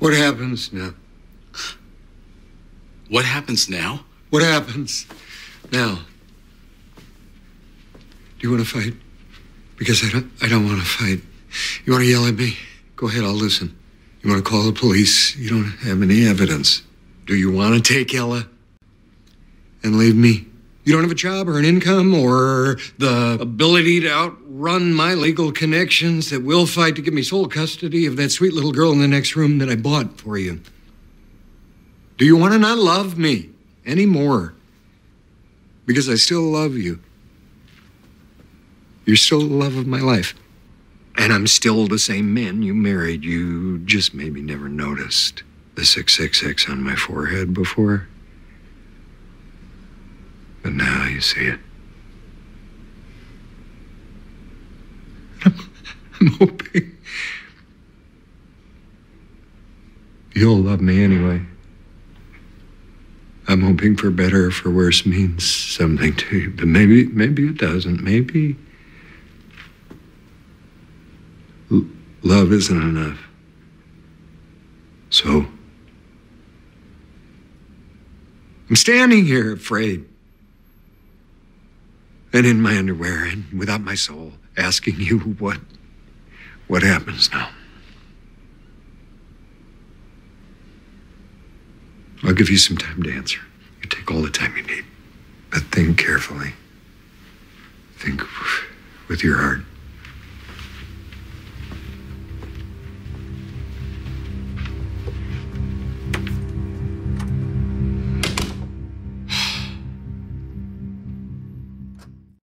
What happens now? What happens now? What happens now? Do you want to fight? Because I don't. I don't want to fight. You want to yell at me? Go ahead. I'll listen. You want to call the police? You don't have any evidence. Do you want to take Ella and leave me? You don't have a job or an income or the ability to outrun my legal connections that will fight to give me sole custody of that sweet little girl in the next room that I bought for you. Do you want to not love me anymore? Because I still love you. You're still the love of my life. And I'm still the same man you married. You just maybe never noticed the 666 on my forehead before. Now you see it. I'm hoping you'll love me anyway. I'm hoping for better or for worse means something to you, but maybe maybe it doesn't. Maybe love isn't enough. So I'm standing here afraid and in my underwear and without my soul, asking you what what happens now. I'll give you some time to answer. You take all the time you need. But think carefully. Think with your heart.